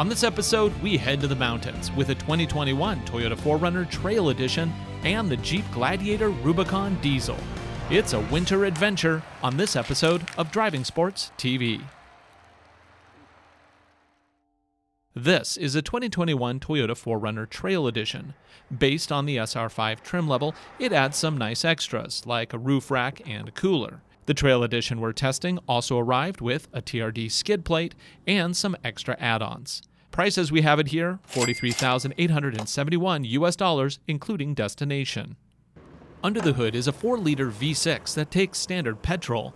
On this episode, we head to the mountains with a 2021 Toyota 4Runner Trail Edition and the Jeep Gladiator Rubicon Diesel. It's a winter adventure on this episode of Driving Sports TV. This is a 2021 Toyota 4Runner Trail Edition. Based on the SR5 trim level, it adds some nice extras like a roof rack and a cooler. The Trail Edition we're testing also arrived with a TRD skid plate and some extra add-ons. Price as we have it here, 43,871 US dollars including destination. Under the hood is a 4-liter V6 that takes standard petrol.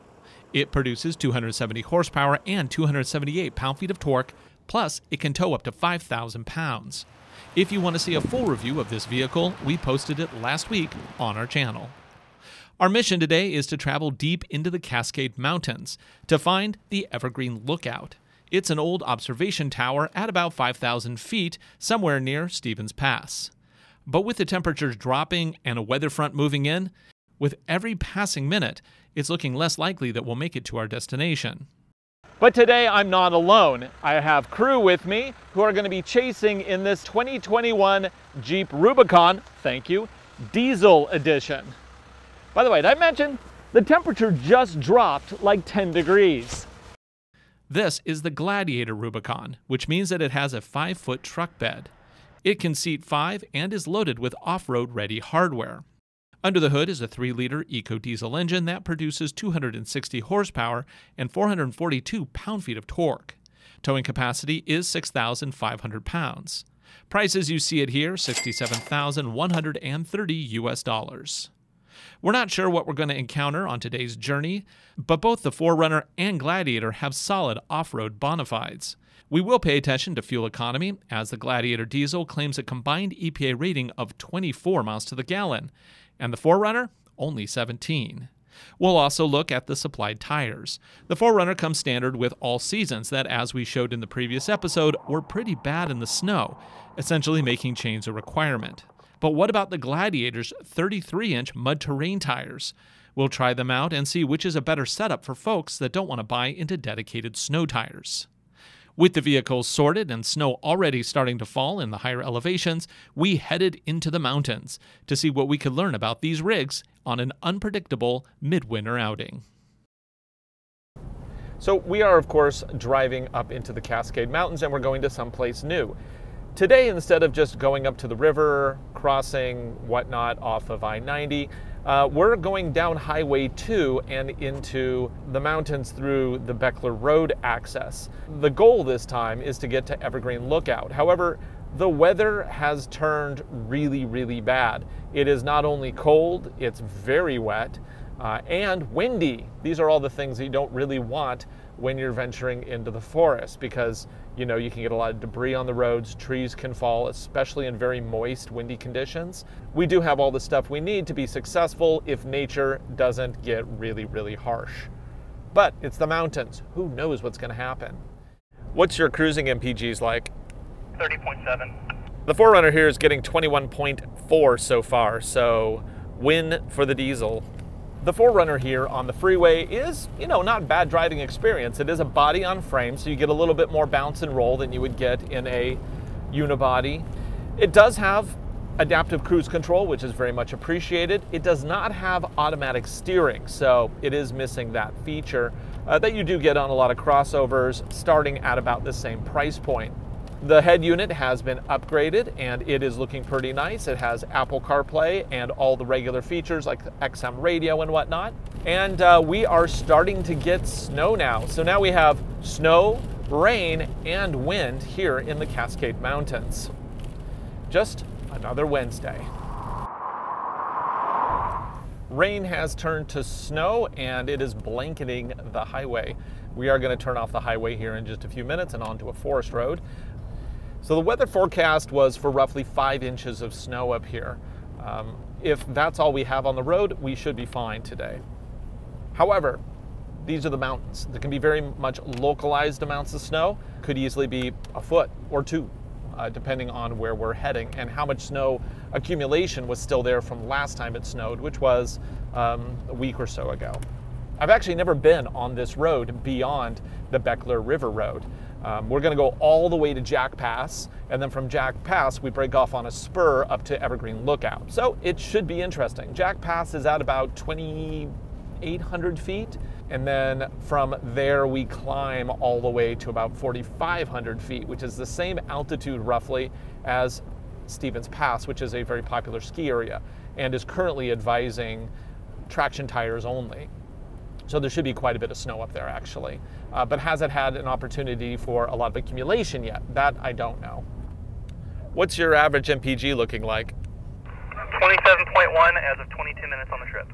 It produces 270 horsepower and 278 pound-feet of torque, plus it can tow up to 5,000 pounds. If you want to see a full review of this vehicle, we posted it last week on our channel. Our mission today is to travel deep into the Cascade Mountains to find the Evergreen Lookout. It's an old observation tower at about 5,000 feet, somewhere near Stevens Pass. But with the temperatures dropping and a weather front moving in, with every passing minute, it's looking less likely that we'll make it to our destination. But today I'm not alone. I have crew with me who are going to be chasing in this 2021 Jeep Rubicon, thank you, Diesel Edition. By the way, did I mention the temperature just dropped like 10 degrees? This is the Gladiator Rubicon, which means that it has a 5 foot truck bed. It can seat five and is loaded with off road ready hardware. Under the hood is a 3 liter EcoDiesel engine that produces 260 horsepower and 442 pound feet of torque. Towing capacity is 6,500 pounds. Prices you see it here 67,130 US dollars. We're not sure what we're going to encounter on today's journey, but both the 4Runner and Gladiator have solid off road bona fides. We will pay attention to fuel economy, as the Gladiator diesel claims a combined EPA rating of 24 miles to the gallon, and the 4Runner only 17. We'll also look at the supplied tires. The 4Runner comes standard with all seasons that, as we showed in the previous episode, were pretty bad in the snow, essentially making chains a requirement. But what about the Gladiator's 33 inch mud terrain tires? We'll try them out and see which is a better setup for folks that don't want to buy into dedicated snow tires. With the vehicles sorted and snow already starting to fall in the higher elevations, we headed into the mountains to see what we could learn about these rigs on an unpredictable midwinter outing. So, we are, of course, driving up into the Cascade Mountains and we're going to someplace new. Today, instead of just going up to the river, crossing whatnot off of I 90, uh, we're going down Highway 2 and into the mountains through the Beckler Road access. The goal this time is to get to Evergreen Lookout. However, the weather has turned really, really bad. It is not only cold, it's very wet uh, and windy. These are all the things that you don't really want when you're venturing into the forest because you know you can get a lot of debris on the roads trees can fall especially in very moist windy conditions. We do have all the stuff we need to be successful if nature doesn't get really really harsh. But it's the mountains. Who knows what's going to happen? What's your cruising mpgs like? 30.7 the 4Runner here is getting 21.4 so far so win for the diesel the 4Runner here on the freeway is, you know, not bad driving experience. It is a body on frame, so you get a little bit more bounce and roll than you would get in a unibody. It does have adaptive cruise control, which is very much appreciated. It does not have automatic steering, so it is missing that feature uh, that you do get on a lot of crossovers starting at about the same price point. The head unit has been upgraded and it is looking pretty nice. It has Apple CarPlay and all the regular features like XM radio and whatnot. And uh, we are starting to get snow now. So now we have snow, rain, and wind here in the Cascade Mountains. Just another Wednesday. Rain has turned to snow and it is blanketing the highway. We are going to turn off the highway here in just a few minutes and onto a forest road. So the weather forecast was for roughly five inches of snow up here. Um, if that's all we have on the road, we should be fine today. However, these are the mountains. There can be very much localized amounts of snow. Could easily be a foot or two, uh, depending on where we're heading and how much snow accumulation was still there from last time it snowed, which was um, a week or so ago. I've actually never been on this road beyond the Beckler River Road. Um, we're going to go all the way to Jack Pass, and then from Jack Pass, we break off on a spur up to Evergreen Lookout. So it should be interesting. Jack Pass is at about 2,800 feet, and then from there, we climb all the way to about 4,500 feet, which is the same altitude roughly as Stevens Pass, which is a very popular ski area and is currently advising traction tires only. So there should be quite a bit of snow up there actually. Uh, but has it had an opportunity for a lot of accumulation yet? That I don't know. What's your average MPG looking like? 27.1 as of 22 minutes on the trip.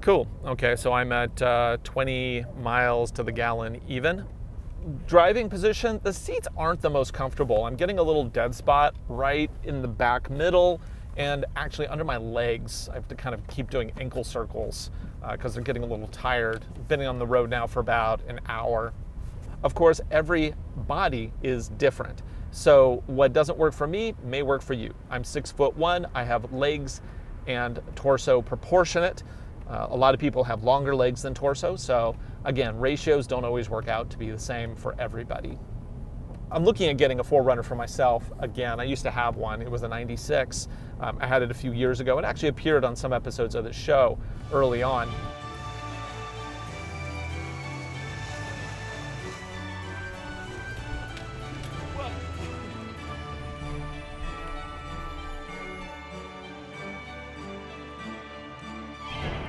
Cool. Okay, so I'm at uh, 20 miles to the gallon even. Driving position, the seats aren't the most comfortable. I'm getting a little dead spot right in the back middle and actually under my legs. I have to kind of keep doing ankle circles because uh, they're getting a little tired. Been on the road now for about an hour. Of course, every body is different. So what doesn't work for me may work for you. I'm six foot one. I have legs and torso proportionate. Uh, a lot of people have longer legs than torso. So again, ratios don't always work out to be the same for everybody. I'm looking at getting a 4Runner for myself again. I used to have one. It was a 96. Um, I had it a few years ago. It actually appeared on some episodes of the show early on.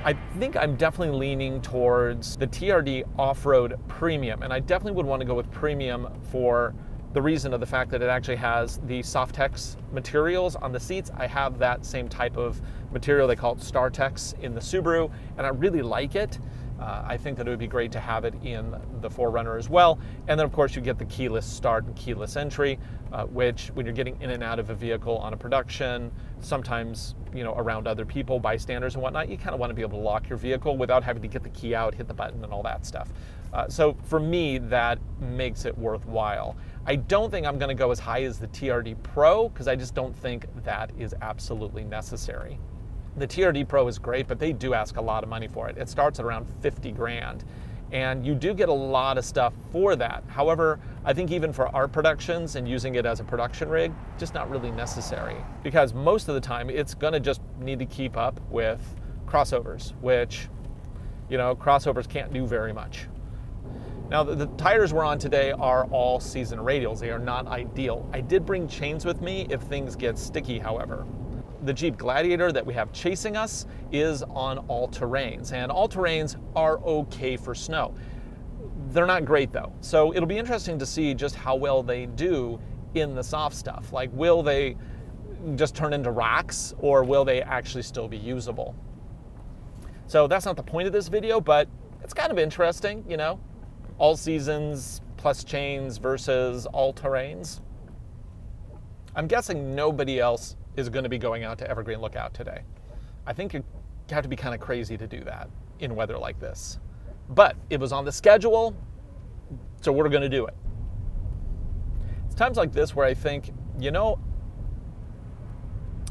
I think I'm definitely leaning towards the TRD off-road premium, and I definitely would want to go with premium for the reason of the fact that it actually has the Softex materials on the seats. I have that same type of material, they call it StarTex in the Subaru, and I really like it. Uh, I think that it would be great to have it in the 4Runner as well. And then of course you get the keyless start and keyless entry, uh, which when you're getting in and out of a vehicle on a production, sometimes you know around other people, bystanders and whatnot, you kind of want to be able to lock your vehicle without having to get the key out, hit the button and all that stuff. Uh, so for me, that makes it worthwhile. I don't think I'm going to go as high as the TRD Pro because I just don't think that is absolutely necessary. The TRD Pro is great, but they do ask a lot of money for it. It starts at around 50 grand. And you do get a lot of stuff for that. However, I think even for art productions and using it as a production rig, just not really necessary. Because most of the time, it's gonna just need to keep up with crossovers, which, you know, crossovers can't do very much. Now, the, the, tires we're on today are all season radials. They are not ideal. I did bring chains with me if things get sticky, however. The Jeep Gladiator that we have chasing us is on all terrains, and all terrains are okay for snow. They're not great though. So it'll be interesting to see just how well they do in the soft stuff. Like, will they just turn into rocks or will they actually still be usable? So that's not the point of this video, but it's kind of interesting, you know, all seasons plus chains versus all terrains. I'm guessing nobody else is going to be going out to Evergreen Lookout today. I think you have to be kind of crazy to do that in weather like this. But it was on the schedule, so we're going to do it. It's times like this where I think, you know,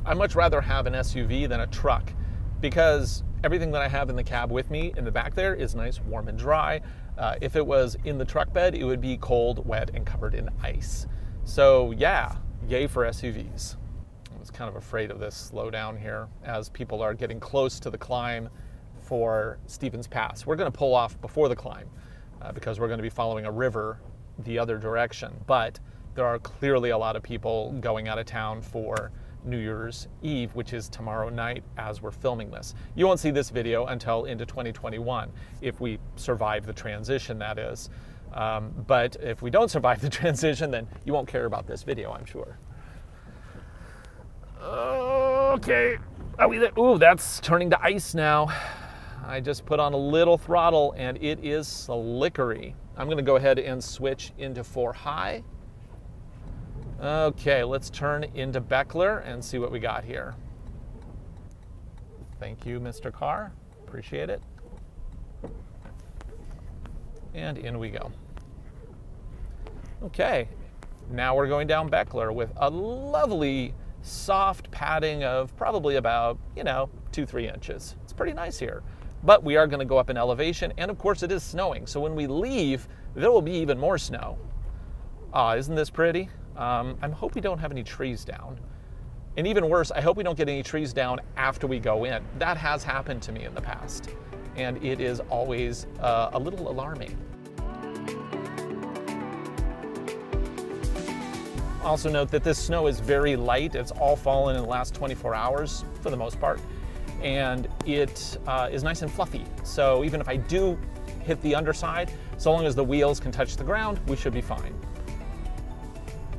I'd much rather have an SUV than a truck because everything that I have in the cab with me in the back there is nice, warm, and dry. Uh, if it was in the truck bed, it would be cold, wet, and covered in ice. So yeah, yay for SUVs. I was kind of afraid of this slowdown here as people are getting close to the climb for Stevens Pass. We're going to pull off before the climb uh, because we're going to be following a river the other direction. But there are clearly a lot of people going out of town for New Year's Eve, which is tomorrow night as we're filming this. You won't see this video until into 2021, if we survive the transition, that is. Um, but if we don't survive the transition, then you won't care about this video, I'm sure. Okay, are we there? Ooh, that's turning to ice now. I just put on a little throttle and it is slickery. I'm gonna go ahead and switch into four high. Okay, let's turn into Beckler and see what we got here. Thank you, Mr. Carr. Appreciate it. And in we go. Okay, now we're going down Beckler with a lovely soft padding of probably about, you know, two, three inches. It's pretty nice here. But we are going to go up in elevation, and of course, it is snowing. So when we leave, there will be even more snow. Ah, isn't this pretty? Um, I hope we don't have any trees down. And even worse, I hope we don't get any trees down after we go in. That has happened to me in the past, and it is always uh, a little alarming. Also note that this snow is very light. It's all fallen in the last 24 hours for the most part. And it uh, is nice and fluffy. So even if I do hit the underside, so long as the wheels can touch the ground, we should be fine.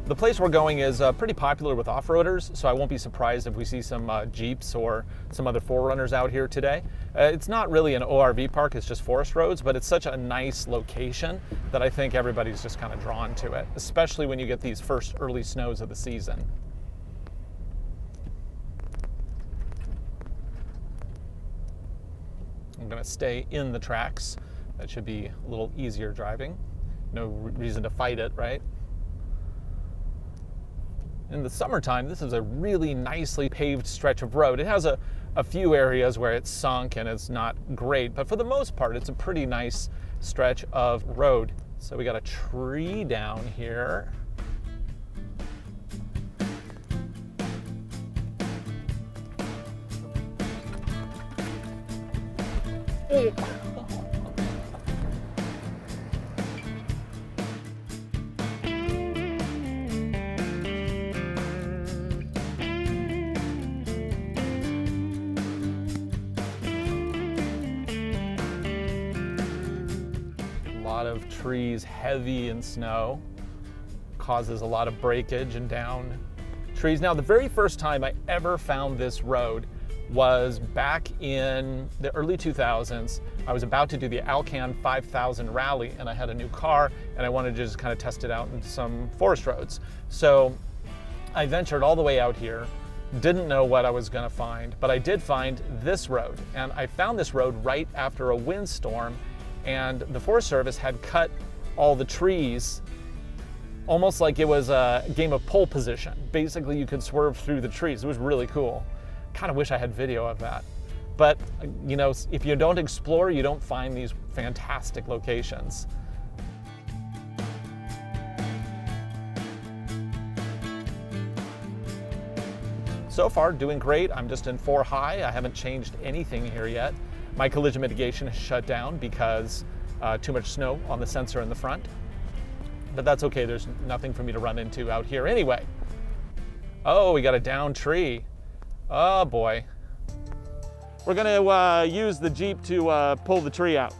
The place we're going is uh, pretty popular with off-roaders, so I won't be surprised if we see some uh, Jeeps or some other 4Runners out here today. Uh, it's not really an ORV park, it's just forest roads, but it's such a nice location that I think everybody's just kind of drawn to it, especially when you get these first early snows of the season. I'm gonna stay in the tracks. That should be a little easier driving. No reason to fight it, right? In the summertime, this is a really nicely paved stretch of road. It has a, a few areas where it's sunk and it's not great, but for the most part, it's a pretty nice stretch of road. So we got a tree down here. A trees heavy in snow causes a lot of breakage and down trees. Now, the very first time I ever found this road was back in the early 2000s. I was about to do the Alcan 5000 rally and I had a new car and I wanted to just kind of test it out in some forest roads. So I ventured all the way out here, didn't know what I was going to find, but I did find this road. And I found this road right after a windstorm and the Forest Service had cut all the trees almost like it was a game of pole position. Basically, you could swerve through the trees. It was really cool. Kind of wish I had video of that. But, you know, if you don't explore, you don't find these fantastic locations. So far, doing great. I'm just in four high. I haven't changed anything here yet. My collision mitigation is shut down because uh, too much snow on the sensor in the front. But that's okay, there's nothing for me to run into out here anyway. Oh, we got a down tree. Oh boy. We're gonna uh, use the Jeep to uh, pull the tree out.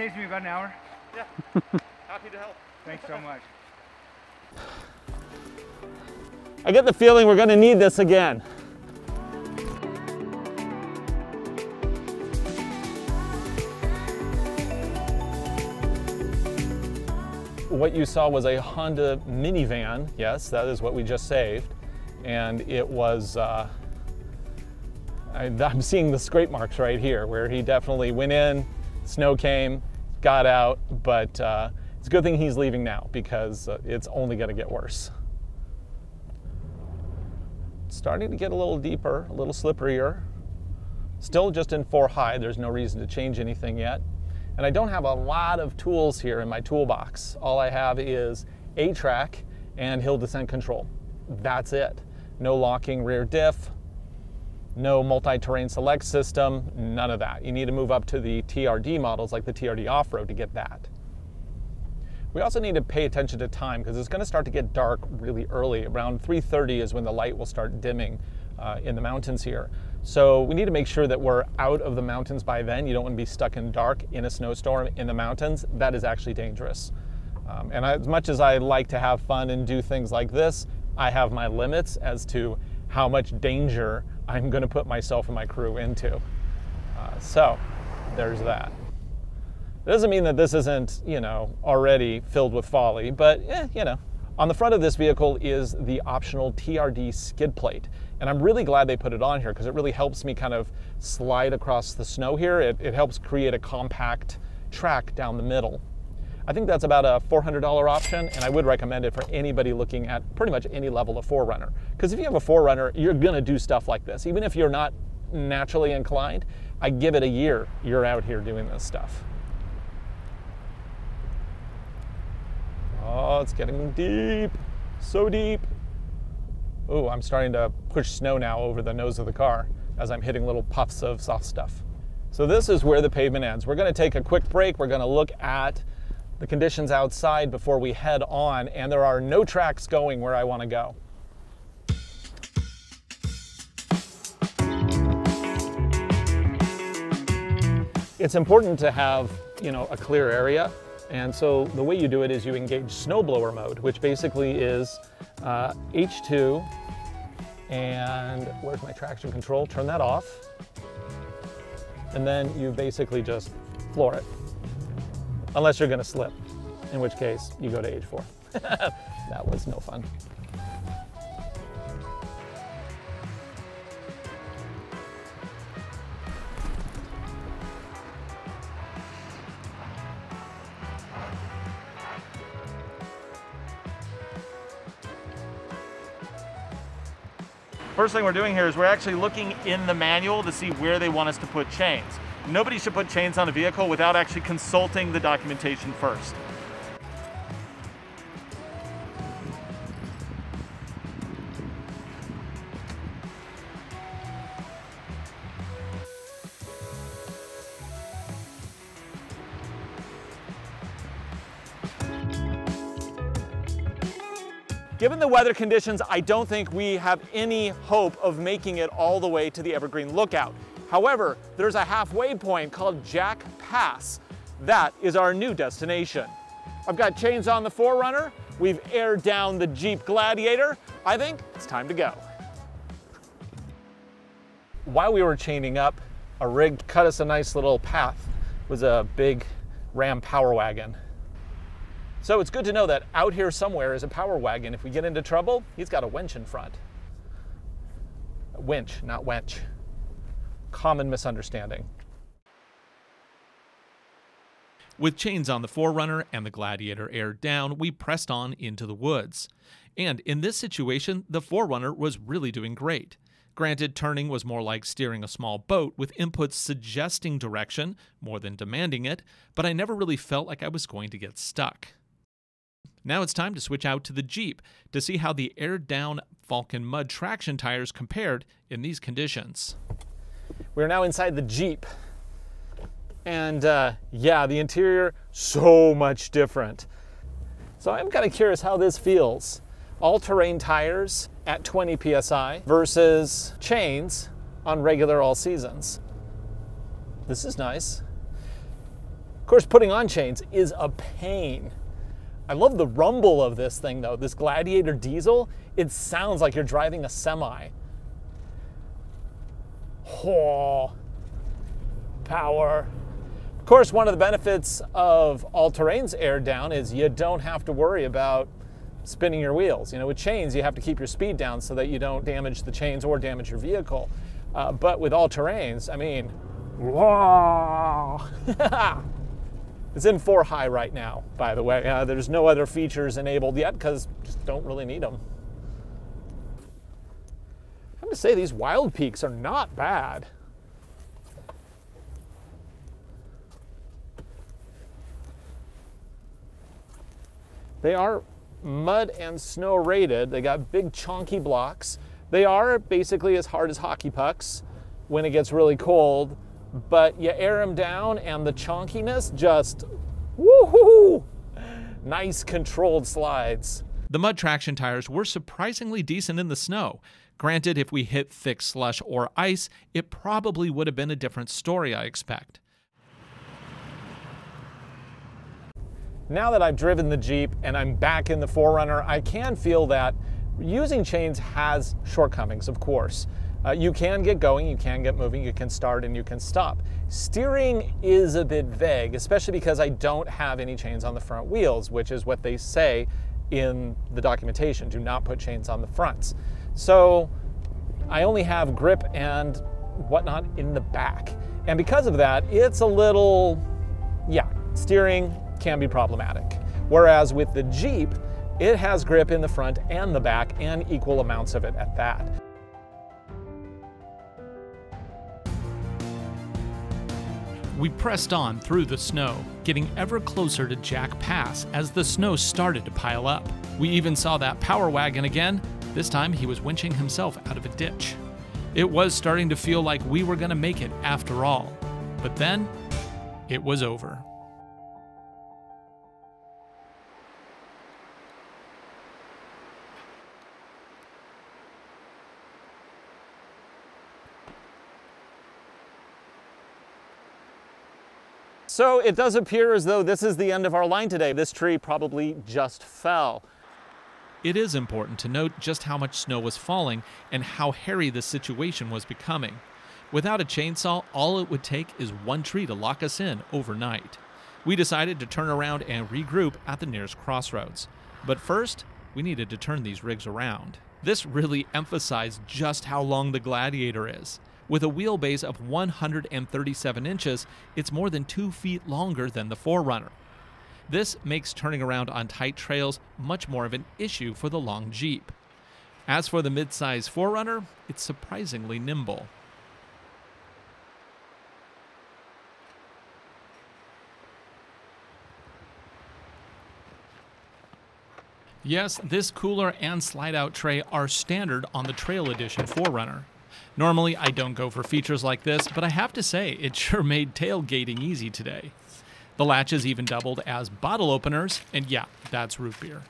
Saves me about an hour. Yeah, happy to help. Thanks so much. I get the feeling we're gonna need this again. What you saw was a Honda minivan. Yes, that is what we just saved. And it was, uh, I, I'm seeing the scrape marks right here where he definitely went in, snow came, got out, but uh, it's a good thing he's leaving now because uh, it's only gonna get worse starting to get a little deeper, a little slipperier. Still just in four high, there's no reason to change anything yet. And I don't have a lot of tools here in my toolbox. All I have is A-TRAC and hill descent control. That's it. No locking rear diff, no multi-terrain select system, none of that. You need to move up to the TRD models like the TRD Off-Road to get that. We also need to pay attention to time because it's going to start to get dark really early. Around 3.30 is when the light will start dimming uh, in the mountains here. So we need to make sure that we're out of the mountains by then. You don't want to be stuck in dark in a snowstorm in the mountains. That is actually dangerous. Um, and as much as I like to have fun and do things like this, I have my limits as to how much danger I'm going to put myself and my crew into. Uh, so there's that. It doesn't mean that this isn't, you know, already filled with folly, but eh, you know. On the front of this vehicle is the optional TRD skid plate. And I'm really glad they put it on here because it really helps me kind of slide across the snow here. It, it helps create a compact track down the middle. I think that's about a $400 option, and I would recommend it for anybody looking at pretty much any level of 4Runner. Because if you have a 4Runner, you're gonna do stuff like this. Even if you're not naturally inclined, I give it a year, you're out here doing this stuff. Oh, it's getting deep, so deep. Oh, I'm starting to push snow now over the nose of the car as I'm hitting little puffs of soft stuff. So this is where the pavement ends. We're gonna take a quick break. We're gonna look at the conditions outside before we head on, and there are no tracks going where I wanna go. It's important to have, you know, a clear area. And so the way you do it is you engage snowblower mode, which basically is uh, H2 and where's my traction control? Turn that off. And then you basically just floor it unless you're gonna slip, in which case you go to H4. that was no fun. First thing we're doing here is we're actually looking in the manual to see where they want us to put chains. Nobody should put chains on a vehicle without actually consulting the documentation first. Given the weather conditions, I don't think we have any hope of making it all the way to the Evergreen Lookout. However, there's a halfway point called Jack Pass. That is our new destination. I've got chains on the 4Runner. We've aired down the Jeep Gladiator. I think it's time to go. While we were chaining up, a rig cut us a nice little path. It was a big Ram Power Wagon. So it's good to know that out here somewhere is a power wagon. If we get into trouble, he's got a winch in front. A winch, not wench. Common misunderstanding. With chains on the 4Runner and the Gladiator aired down, we pressed on into the woods. And in this situation, the 4Runner was really doing great. Granted, turning was more like steering a small boat with inputs suggesting direction more than demanding it, but I never really felt like I was going to get stuck. Now it's time to switch out to the Jeep to see how the aired down Falken mud traction tires compared in these conditions. We're now inside the Jeep. And uh, yeah, the interior, so much different. So I'm kind of curious how this feels. All-terrain tires at 20 PSI versus chains on regular all seasons. This is nice. Of course, putting on chains is a pain. I love the rumble of this thing though. This Gladiator diesel, it sounds like you're driving a semi. Power. Of course, one of the benefits of all-terrains air down is you don't have to worry about spinning your wheels. You know, with chains, you have to keep your speed down so that you don't damage the chains or damage your vehicle. Uh, but with all-terrains, I mean, whoa. It's in 4 high right now, by the way. Uh, there's no other features enabled yet because just don't really need them. To say these Wildpeaks are not bad. They are mud and snow rated. They got big chonky blocks. They are basically as hard as hockey pucks when it gets really cold, but you air them down and the chonkiness just woohoo! Nice controlled slides. The mud traction tires were surprisingly decent in the snow. Granted, if we hit thick slush or ice, it probably would have been a different story, I expect. Now that I've driven the Jeep and I'm back in the 4Runner, I can feel that using chains has shortcomings, of course. Uh, you can get going, you can get moving, you can start and you can stop. Steering is a bit vague, especially because I don't have any chains on the front wheels, which is what they say in the documentation. Do not put chains on the fronts. So I only have grip and whatnot in the back. And because of that, it's a little, yeah, steering can be problematic. Whereas with the Jeep, it has grip in the front and the back and equal amounts of it at that. We pressed on through the snow, getting ever closer to Jack Pass as the snow started to pile up. We even saw that power wagon again. This time he was winching himself out of a ditch. It was starting to feel like we were going to make it after all. But then, it was over. So it does appear as though this is the end of our line today. This tree probably just fell. It is important to note just how much snow was falling and how hairy the situation was becoming. Without a chainsaw, all it would take is one tree to lock us in overnight. We decided to turn around and regroup at the nearest crossroads. But first, we needed to turn these rigs around. This really emphasized just how long the Gladiator is. With a wheelbase of 137 inches, it's more than two feet longer than the 4Runner. This makes turning around on tight trails much more of an issue for the long Jeep. As for the midsize 4Runner, it's surprisingly nimble. Yes, this cooler and slide out tray are standard on the Trail Edition 4Runner. Normally, I don't go for features like this, but I have to say, it sure made tailgating easy today. The latches even doubled as bottle openers, and yeah, that's root beer.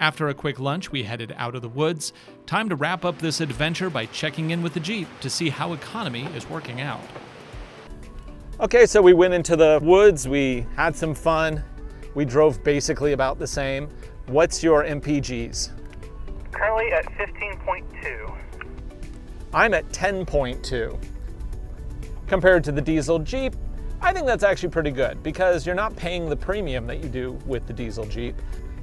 After a quick lunch, we headed out of the woods. Time to wrap up this adventure by checking in with the Jeep to see how economy is working out. Okay, so we went into the woods, we had some fun. We drove basically about the same. What's your MPGs? Currently at 15.2. I'm at 10.2. Compared to the diesel Jeep, I think that's actually pretty good because you're not paying the premium that you do with the diesel Jeep.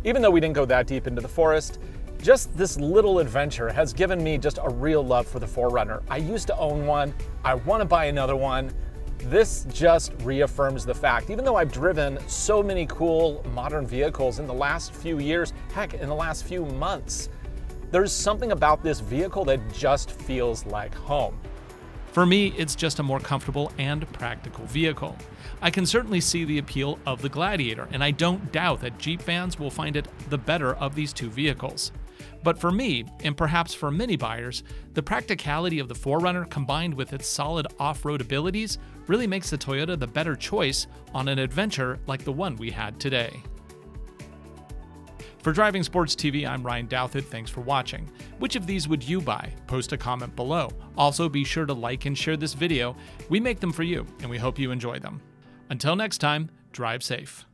Even though we didn't go that deep into the forest, just this little adventure has given me just a real love for the 4Runner. I used to own one, I want to buy another one. This just reaffirms the fact, even though I've driven so many cool modern vehicles in the last few years, heck, in the last few months, there's something about this vehicle that just feels like home. For me, it's just a more comfortable and practical vehicle. I can certainly see the appeal of the Gladiator, and I don't doubt that Jeep fans will find it the better of these two vehicles. But for me, and perhaps for many buyers, the practicality of the 4Runner combined with its solid off road abilities really makes the Toyota the better choice on an adventure like the one we had today. For Driving Sports TV, I'm Ryan Douthit. Thanks for watching. Which of these would you buy? Post a comment below. Also, be sure to like and share this video. We make them for you, and we hope you enjoy them. Until next time, drive safe.